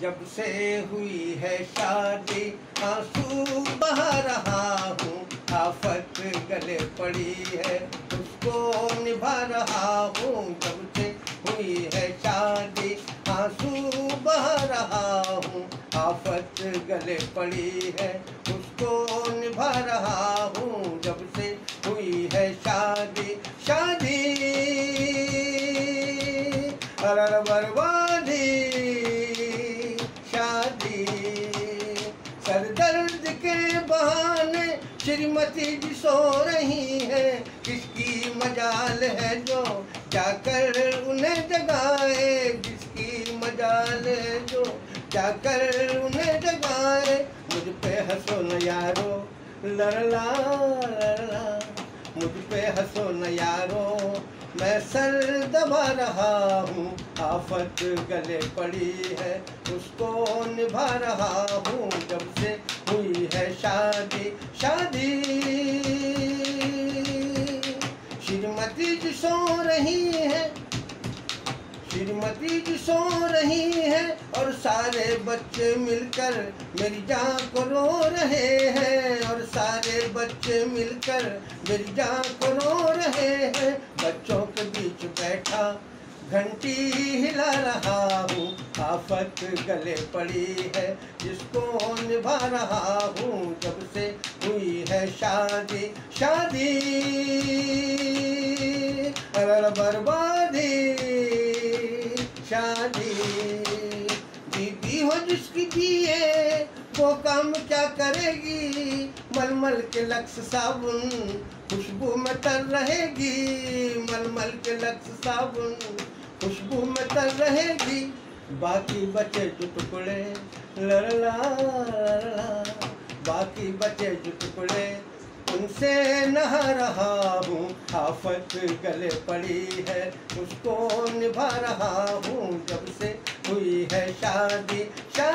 जब से हुई है शादी, आँसू बहा रहा हूँ, आफत गले पड़ी है, उसको निभा रहा हूँ। जब से हुई है शादी, आँसू बहा रहा हूँ, आफत गले पड़ी है, उसको निभा रहा हूँ। जब से हुई है शादी शादी। अरर बर्बादी श्रीमती जी सो रही है। किसकी मजाल है जो जाकर उन्हें जगाए। जिसकी मजाल है जो जाकर उन्हें जगाए। मुझ पे हंसो न यारो, लड़ला लड़ला। मुझ पे हंसो न यारो, मैं सर दबा रहा हूँ। आफत गले पड़ी है, उसको निभा रहा हूँ। जब से हुई है शादी शादी जी सो रही है। श्रीमती जी सो रही है और सारे बच्चे मिलकर मेरी जान को रो रहे हैं। और सारे बच्चे मिलकर मेरी जान को रो रहे हैं। बच्चों के बीच बैठा घंटी हिला रहा हूँ। आफत गले पड़ी है, जिसको निभा रहा हूँ। जब से हुई है शादी शादी। अरर बर्बादी, शादी। बीबी हो जिसकी पिए वो काम क्या करेगी? मलमल के लक्स साबुन खुशबू में तर रहेगी। मलमल के लक्स साबुन खुशबू में तर रहेगी। बाकी बचे जो टुकड़े लड़ला बाकी बचे जो टुकड़े उनसे नहा रहा हूँ, आफत गले पड़ी है उसको निभा रहा हूँ। जब से हुई है शादी शादी